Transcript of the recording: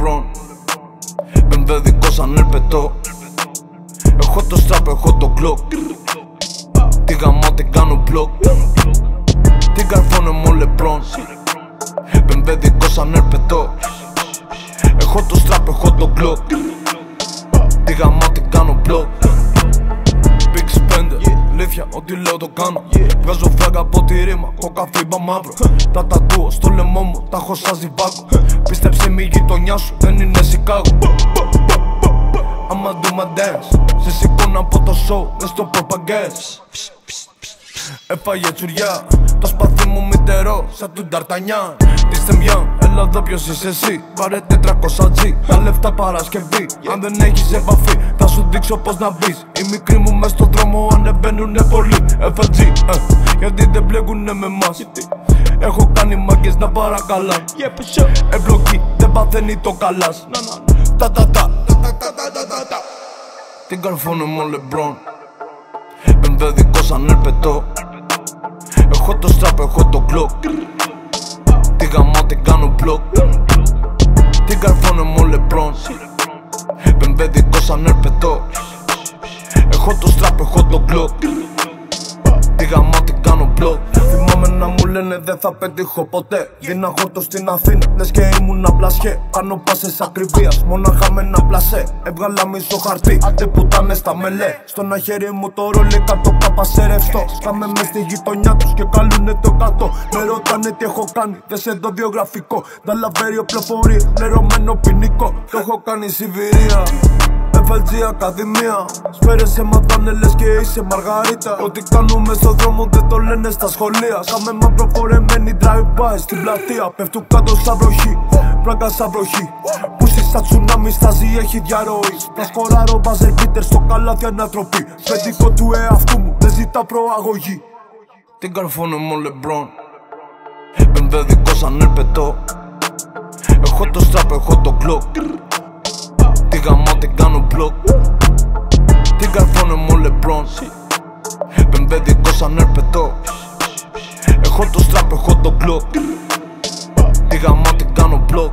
Lebron. Μπεν δικό σαν ερπετό Έχω το strap, έχω το glock Τη γαμά την κάνω block. Την καρφώνε μου Lebron. Μπεν δικό σαν ερπετό Έχω το strap, έχω το glock Τη γαμά την κάνω block ό,τι λέω το κάνω. Βγάζω φράγκα από τη ρήμα, κοκαφίμπα μαύρο. Τα τατούω στο λαιμό μου, τα έχω σαν ζιβάκο Πίστεψε μη γειτονιά σου, δεν είναι Σικάγο. I'ma do my dance. Σε σηκώνω από το show, μες στο προπαγκές. Έφαγε τσουριά, το σπαθί μου μητερό. Σαν του Νταρτανιάν Είστε μια, έλα εδώ ποιος είσαι εσύ. Πάρε 400G, τα λεφτά Παρασκευή. Αν δεν έχεις επαφή, θα σου δείξω πως να μπεις. Οι μικροί μου μες στο δρόμο ανεβαίνουνε πολύ. FG, ε, γιατί δεν μπλέκουνε με μας Έχω κάνει μάγκες να παρακαλάς. Εμπλοκή, δεν παθαίνει το καλάς. Τα τα τα, την καρφώνω μου λεμπρόν. Εμβέδικο σαν ερπετό Έχω το στραπ, έχω το κλοκ Τι γαμώ, τι κάνω μπλοκ. Την καρφώνω μου λεμπρόν Εμβέδικο σαν ερπετό. Έχω το στραπ, έχω το κλοκ Τι γαμώ, τι κάνω μπλοκ Θυμάμαι να μου λένε δεν θα πετύχω ποτέ το στην Αθήνα, λες και ήμουν απλά σχέ. Κάνω πάσες ακριβίας, μόναχα με ένα πλασέ. Έβγαλα μισό χαρτί, άντε που ήταν στα μελέ. Στο ένα χέρι μου το ρόλι κάτω κάπα σε ρευστό. Σκάμε μες στη γειτονιά τους και καλούνε το κάτω. Με ρωτάνε τι έχω κάνει, δεν σε το βιογραφικό. Δαλαβέριο πληροφορία, λερωμένο ποινικό. Το έχω κάνει Σιβηρία FLG Ακαδημία. Σπέρε σε μαθάνε λες και είσαι Μαργαρίτα. Ό,τι κάνουμε στο δρόμο δεν το λένε στα σχολεία. Κάμε μα προφορεμένη drive-by στην πλατεία. Πέφτουν κάτω σαν βροχή, πλάκα σαν βροχή. Πούστη σαν τσουνάμι στάζει έχει διαρροή. Πλασκοράρω μπάζερ πίτερ στο καλάθι ανατροπή. Πεντικό του εαυτού μου δεν ζητά προαγωγή. Την καρφώνω μου λεμπρόν. Πεμπέδικο σαν ερπετό Έχω το στραπ, έχω το κλοκ Τι γαμώ, τι κάνω μπλοκ Την καρφώνω μου λεμπρόν Πεμπέδικο σαν ερπετό Έχω το στραπ, έχω το κλοκ Τι γαμώ, τι κάνω μπλοκ